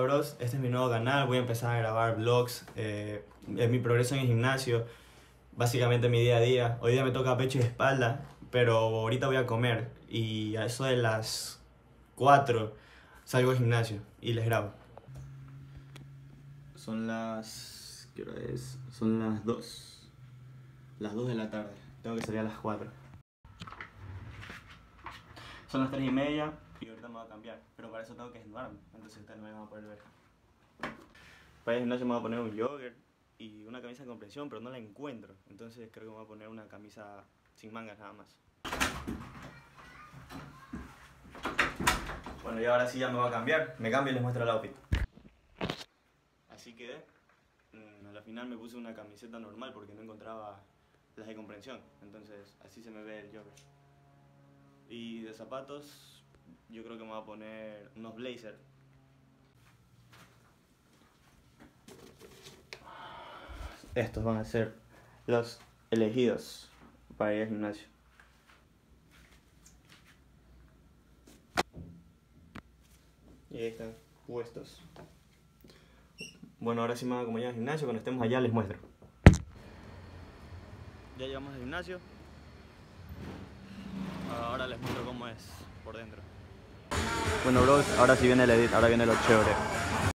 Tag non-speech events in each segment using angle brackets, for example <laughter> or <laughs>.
Bros, este es mi nuevo canal, voy a empezar a grabar vlogs, eh, mi progreso en el gimnasio, básicamente mi día a día. Hoy día me toca pecho y espalda, pero ahorita voy a comer y a eso de las 4 salgo al gimnasio y les grabo. Son las... ¿qué hora es? Son las 2. Las 2 de la tarde, tengo que salir a las 4. Son las 3 y media ahorita me voy a cambiar, pero para eso tengo que desnudarme, entonces ustedes no me van a poder ver. Para el gimnasio me voy a poner un jogger y una camisa de compresión, pero no la encuentro, entonces creo que me voy a poner una camisa sin mangas nada más. Bueno, y ahora sí ya me voy a cambiar, me cambio y les muestro el outfit. Así que mm, a la final me puse una camiseta normal porque no encontraba las de comprensión, entonces así se me ve el jogger. Y de zapatos, yo creo que me voy a poner unos blazer. Estos van a ser los elegidos para ir al gimnasio. Y ahí están puestos. Bueno, ahora sí me voy a acompañar al gimnasio. Cuando estemos allá les muestro. Ya llegamos al gimnasio. Ahora les muestro cómo es por dentro. Bueno, bros, ahora sí viene el edit, ahora viene lo chévere.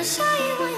留下一吻。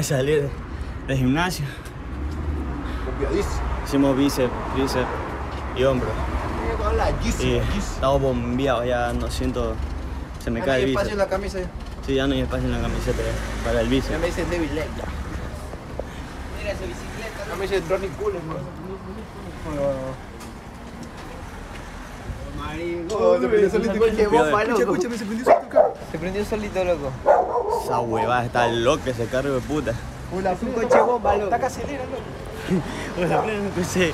De salir del gimnasio. Copiadísimo. Hicimos bíceps, tríceps y hombro. Y estamos bombeados, ya no siento. Se me cae no el hay espacio bíceps. en la camisa. ya. Sí, ya no hay espacio en la camiseta ya, para el Ya bíceps. me dicen David Lee. Mira esa bicicleta. Ya me dicen Ronnie Cool, Marico. se prendió solito loco. Escúchame, se prendió solito el carro. Se prendió solito, loco. Esa huevada está loca ese carro de puta. Hola, Es un coche bomba, loco. Está que acelera, loco. <laughs> Hola, pleno, ese,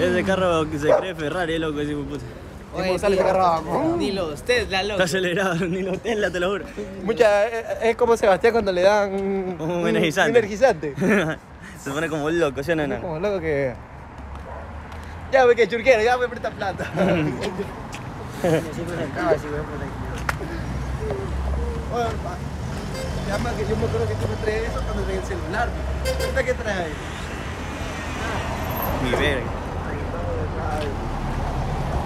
ese carro que se cree Ferrari, loco, ese puta. ¿Cómo sale ese carro abajo? Ni los Tesla, loco. Está acelerado, <laughs> ni lo Tesla, te lo juro. Mucha, es, es como Sebastián cuando le dan Un energizante. Un energizante. <laughs> se pone como loco, ¿sí o no, Es nano? como loco que. Ya ve que churquero, ya me presta plata. Oye, pa, Llama que yo me acuerdo que tú me traes eso cuando traes el celular. ¿Ahorita qué traes? Mi verga.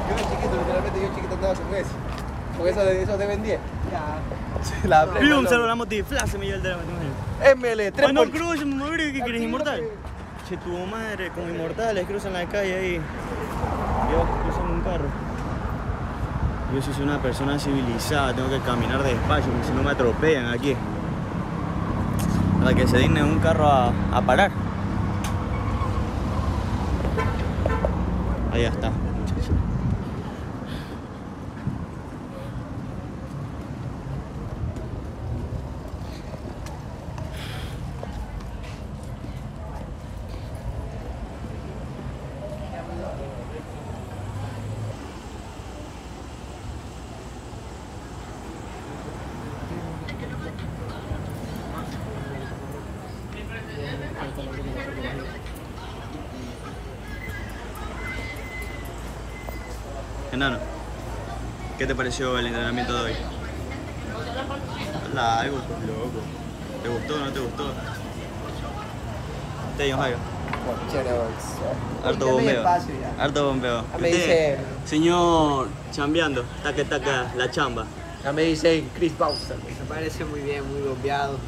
Yo era chiquito, literalmente yo chiquito andaba con eso. Con eso de esos de Ben 10. Ya. La loco. salvo la motifla, se me lleva el de la motifla. ML, 3 Ay, no cruces, madre, ¿qué quieres inmortal? Loco. Che, tu madre, como inmortales, cruzan la calle ahí. Yo cruzando un carro. Yo soy una persona civilizada, tengo que caminar despacio, porque si no me atropellan aquí. Para que se digne un carro a, a parar. Ahí está, Enano, ¿qué te pareció el entrenamiento de hoy? Hola, algo loco. ¿Te gustó o no te gustó? Te digo, Jairo. Harto bombeo. Harto bombeo. Me dice- Señor, chambeando, taca taca, la chamba. Ya me dicen Chris Bowser. Me parece muy bien, muy bombeado.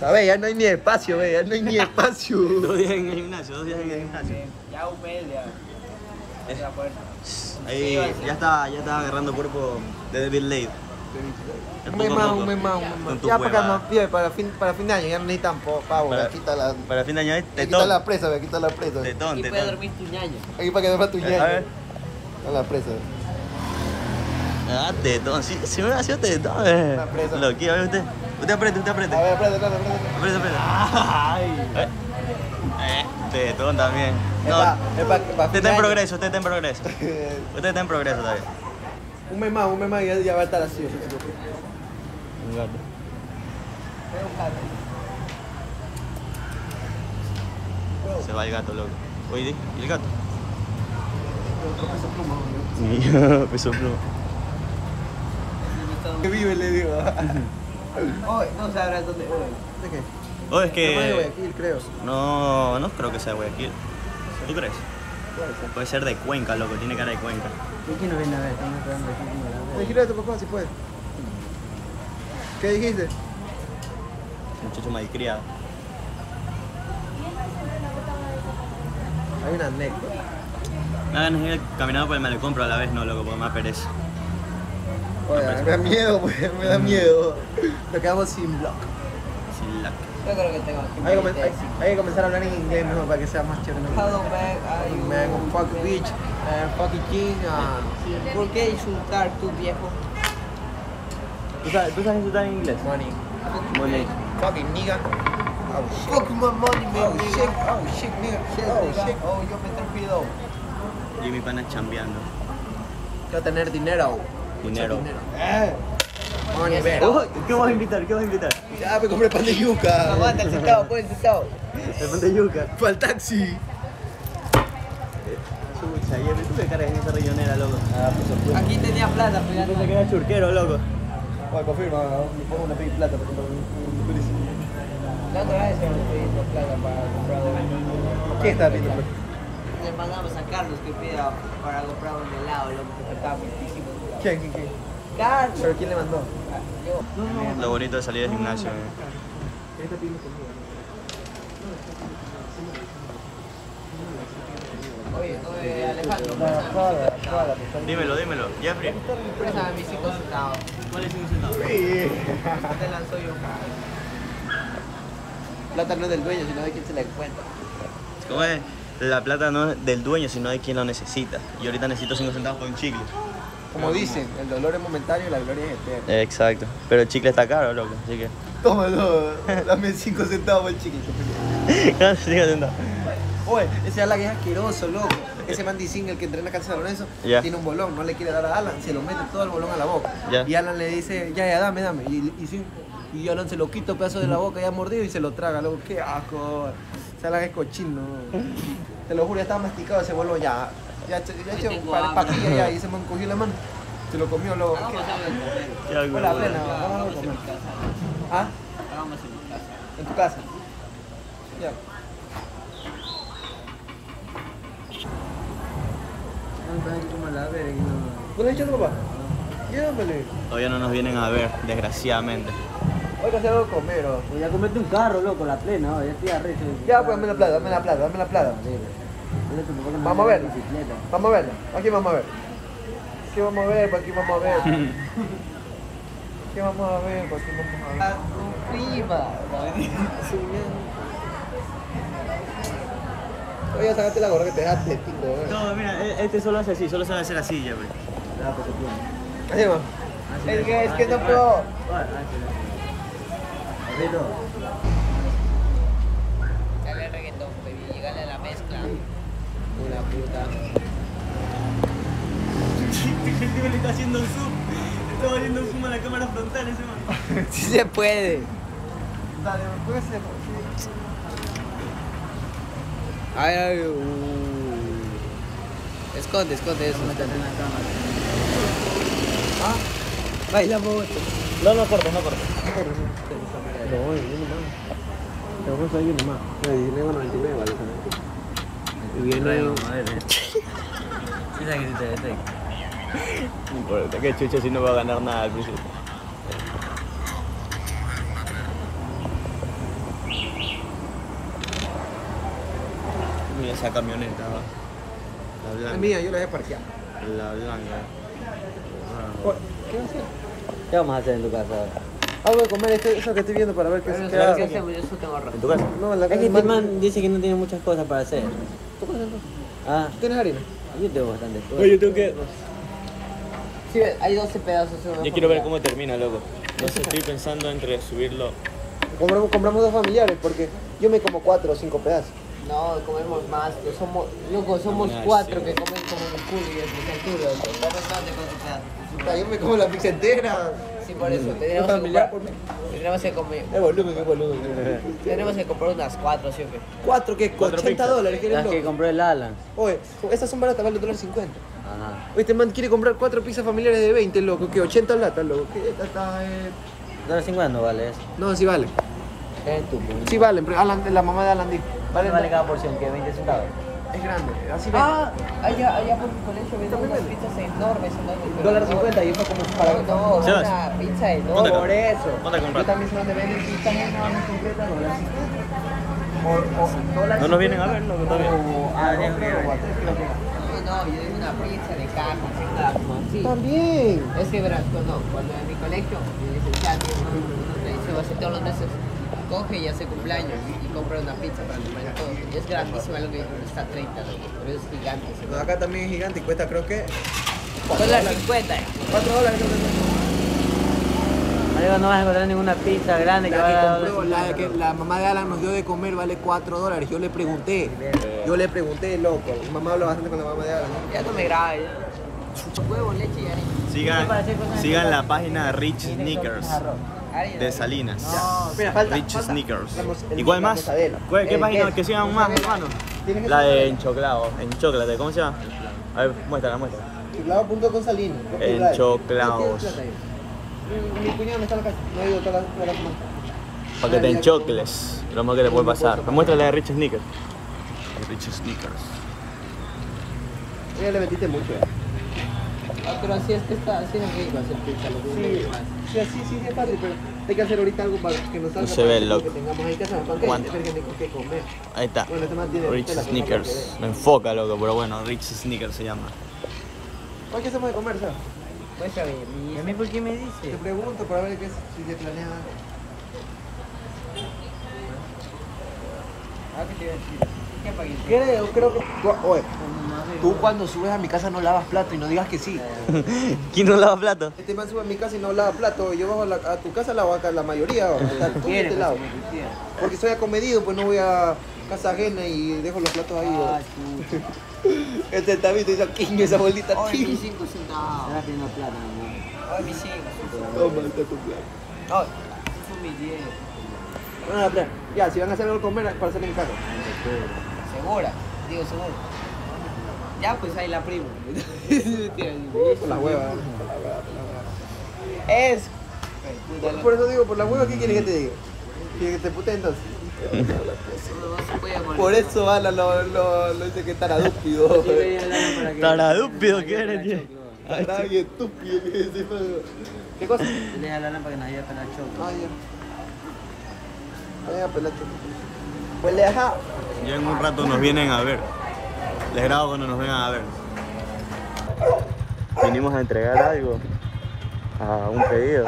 A ver, ya no hay ni espacio, ve, ya no hay ni <laughs> espacio. Dos días en el gimnasio, dos días en el gimnasio. Ya un mes, ya. Eh. La puerta. Ahí ya está, ya está agarrando cuerpo de David Lade. Un mes más, un mes más, un mes más. Ya para, no, para, fin, para fin de año ya no necesitan pavo, Para- quita la, Para fin de año, ya te quita la presa, ve, quita la presa. Tetón, Y puede tetón. dormir tu ñaño. Aquí para que duerma tu A ñaño. ver. A la presa. Ah, tetón, si, si me hubiera sido tetón, eh. Una presa. Lo quiero, a ver usted. Usted apriete, usted apriete. A ver, aprieta, aprieta, aprieta. Apriete, apriete. Ay. Eh, eh, tetón también. Es No, pa- es pa- pa usted está en progreso, usted está en progreso. <laughs> Usted está en progreso todavía. un mes más, un mes más y ya, ya va a estar así. Un gato. Se va el gato, loco. Oye, ¿y el gato? Mira, <laughs> peso pluma. Que vive, le digo. <laughs> Hoy, no sabrás dónde. ¿De qué? Oh, es Nomás de que. Guayaquil, creo. No, no creo que sea de Guayaquil. ¿Tú crees? Puede ser. Puede ser de Cuenca, loco, tiene cara de Cuenca. ¿Quién no viene a ver? Estamos esperando aquí. Quiero a tu papá si puede. ¿Qué dijiste? Muchacho malcriado. Hay una anécdota. Me ganas de ir caminando por el malecón, pero a la vez no, loco, porque me pereza. Oye, me da miedo, pues, me da miedo. Nos quedamos sin blog. Sin la... Yo creo que tengo aquí. Hay que, comen- hay- hay que comenzar a hablar en inglés mejor para que sea más chévere. Hello, man. Are you- Man, un fuck bitch, uh, fucking king. Uh, ¿Por qué insultar tu viejo? ¿Tú sabes, ¿Tú sabes insultar en inglés? money. Money. Fucking nigga. Oh shit. Fuck my money, Oh man. shit. Oh shit, nigga. Shit, Oh nigga. shit. Oh, yo me trepido. Y mi pana chambeando. Quiero tener dinero. Dinero. Mucho dinero. Eh. ¿Qué vas a invitar? ¿Qué vas a invitar? Ya me compré pan de yuca. Aguanta el centavo, pon el centavo. El pan de yuca. Para el taxi. Chucha, y tú qué cargas en esa riñonera, loco. Ah, pues Aquí tenía plata, pero ya Yo no. pensé que era churquero, loco. Bueno, confirma, me pongo una pedir plata para comprar un, turismo. La otra vez me pedimos plata para comprar un... ¿Qué está pidiendo? Le mandamos a Carlos que pida para comprar un helado, loco, que faltaba muchísimo. ¿Quién, quién, quién? ¿Pero quién le mandó? Yo. Lo bonito de salir del gimnasio. Oye, oye, Alejandro, pues, Dímelo, dímelo. Jeffrey. Préstame mis cinco centavos. ¿Cuál es 5 centavos? Te lanzo yo. Plata no es del dueño, sino de quien se la encuentra. ¿Cómo es? La plata no es del dueño, sino de quien lo necesita. Y ahorita necesito 5 centavos para un chicle. Como dicen, el dolor es momentáneo y la gloria es eterna. Exacto. Pero el chicle está caro, loco. Así que. Tómalo, <laughs> dame 5 centavos el chiquito. Claro, 5 centavos. Oye, ese Alan es asqueroso, loco. Ese man Dicing, el que entrena en San Lorenzo, Ya. tiene un bolón, no le quiere dar a Alan, se lo mete todo el bolón a la boca. Y Alan le dice, ya, ya, dame, dame. Y, y, sí, y Alan se lo quita un pedazo de la boca, ya mordido y se lo traga, loco. Qué asco. Ese Alan es cochino. Te lo juro, ya estaba masticado ese bolón, ya. Ya, ya, ya, para papilla ya, y ese man cogió la mano. Se lo comió, loco. Hagamos Qué- algo de algo, loco. plena, vamos a Hagamos en comer. ¿Ah? Hagamos en mi casa. En tu casa. Ya. ¿No le has hecho ropa? Llámale. Todavía no nos vienen a ver, desgraciadamente. Hay que hacer algo comer, ¿o? Pues ya comete un carro, loco, la plena, oh, ya estoy arrecho. Ya, pues dame la plata, dame la plata, dame la plata. Vamos a ver. Vamos a ver. Aquí vamos a ver. Aquí vamos a ver, <laughs> aquí vamos a ver. Aquí vamos a ver, aquí vamos a ver. Prima. Oye, sacate la gorra que te dejaste, tico. ¿eh? No, mira, e- este solo hace así, solo sabe hacer así, Jeffrey. Así va. Es que, es que no puedo. Dale reggaetón, baby. Llegale a la mezcla. Una puta. Le está haciendo zoom. Le está haciendo zoom a la cámara frontal ese man. Sí se puede. Dale, puede ser. Ay, ay, uh. Esconde, esconde eso. Ah, Baila moto. No, no cortes, no cortes. no, viene más. Te vamos a ir más. Me dije 99, vale. Y viene. No importa, que chucha si no va a ganar nada al principio. Mira esa camioneta, la Es blanca. mía, yo la dejé parquear. La blanca. ¿Qué vas a hacer? ¿Qué vamos a hacer en tu casa? Algo de comer, esto- eso que estoy viendo para ver qué es. ¿qué hacemos? Yo tengo ¿En razón. tu casa? No, en la Es casa que del este man dice que no tiene muchas cosas para hacer. ¿Tú? Ah, ¿Tienes harina? yo tengo bastante. Oye, tengo que. Sí, hay 12 pedazos. Yo quiero ver cómo termina, loco. No sé, estoy pensando entre subirlo. Compramos, compramos dos familiares porque yo me como cuatro o cinco pedazos. No, comemos más. que somos, loco, somos cuatro sí. que comen como el culo y el el culo. Yo me como la pizza entera. Sí, por eso. Un Tendríamos que, comprar, tendríamos que comer. Es volumen, es volumen. <laughs> Tendremos que comprar unas cuatro, ¿sí o qué? ¿Cuatro qué? Cuatro 80 pizzas. dólares, ¿quieres Las que loco? compró el Alan. Oye, estas son baratas, vale dólar 50. Ajá. Oye, este man quiere comprar cuatro pizzas familiares de 20, loco. ¿Qué? 80 latas, loco. ¿Qué? Esta está, eh... ¿Dólar 50 no vale eso? No, sí vale. ¿Qué es tu? Sí vale, pero Alan, la mamá de Alan dijo. ¿Cuánto vale cada porción? ¿Qué? ¿20 centavos? Es grande, así ve. Ah, allá, allá por mi colegio venden unas pizzas enormes, enormes. Dólar no- 50 y fue como para... No, una pizza ¿dónde enorme. Por eso. ¿Dónde Yo también sé dónde venden pizzas enormes completas, dólar 50. O, o dólar No nos vienen a ver, loco, todavía. O a dos, creo, o a tres, creo que era. No, no, yo digo una pizza de caja, así. También. Es que verás, cuando, cuando en mi colegio, licenciado tradición, así todos los meses coge y hace cumpleaños y compra una pizza para comer todos. Y es grandísima lo que está 30, loco, pero es gigante. No, acá también es gigante y cuesta creo que Dólar 50. 4 dólares. creo que Amigo, no vas a encontrar ninguna pizza grande que La valga que compró, la 50, que la mamá de Alan nos dio de comer vale 4 dólares. Yo le pregunté. Yo le pregunté, loco. Mi mamá habla bastante con la mamá de Alan. Ya no me grabes. Huevo, leche y harina. Sigan, sigan la página Rich Sneakers. De Salinas. Mira, falta. Rich falta Sneakers. la ¿Y cuál la más? mozzarella. ¿Cuál- ¿Qué El página que sigan más, hermano? ¿Tienes que La de Enchoclado, Enchoclate, ¿cómo se llama? A ver, muéstrala, muéstrala. Choclado.com Salinas. Enchoclados. Mi, mi cuñado no está en la casa. No ha ido toda la, toda la semana. Para que te enchocles, lo más que te puede pasar. Muéstrala de Rich Sneakers. Rich Sneakers. Ya le metiste mucho. eh. Ah, pero así es que está, así es rico hacer pizza, lo que Sí, sí, sí, sí, es fácil, pero Hay que hacer ahorita algo para que nos salga. se para ve, que loco. tengamos ahí que hacer pancakes, ¿Cuánto? que comer. Ahí está. Bueno, este man tiene Rich tela, que no Sneakers. Me enfoca, loco, pero bueno, Rich Sneakers se llama. ¿Para qué hacemos de comer, Seba? Muéstrame, ¿Y mi a mí por qué me Te dice? pregunto para ver qué es, si se planea algo. Ah, ¿qué te iba a decir? ¿Qué paquete? Creo, creo que. Oye, tú cuando subes a mi casa no lavas plato y no digas que sí. <laughs> ¿Quién no lava plato? Este man sube a mi casa y no lava plato. Yo bajo a, la- a tu casa lavo acá la mayoría. Hasta tú te pues, lavo. Porque soy acomedido, pues no voy a casa ajena y dejo los platos ahí. Ah. <laughs> Este está visto esa king, esa bolita Ay, mis. 5 centavos. Estaba pidiendo plata, ¿no? Ay, mis 5. Toma, está tu plato. Ay, son mis 10. Bueno. Ya, si van a hacer algo de comer, para hacer en casa. Segura, digo seguro. Ya, pues ahí la primo. <laughs> Por la hueva. Es. Por, por eso digo, por la hueva, ¿qué quieres que te diga? ¿Quieres que te pute entonces? Por eso Ana lo, lo, lo dice que <laughs> es taradúpido. Taradúpido, ¿qué eres, tío? Tarado y estúpido que dice. ¿Qué cosa? Le deja la lámpara que nos ayude a pelar choco. Ah, ya. Venga, pelate. Pues le deja. Ya en un rato nos vienen a ver. Les grabo cuando nos vengan a ver. Vinimos a entregar algo a un pedido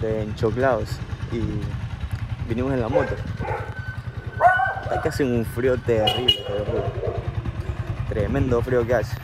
de enchoclados y vinimos en la moto. Hay que hacer un frío terrible, terrible. Tremendo frío que hace.